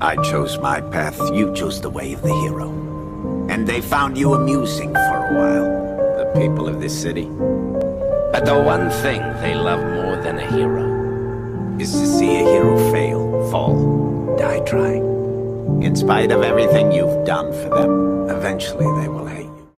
I chose my path, you chose the way of the hero. And they found you amusing for a while, the people of this city. But the one thing they love more than a hero is to see a hero fail, fall, die trying. In spite of everything you've done for them, eventually they will hate you.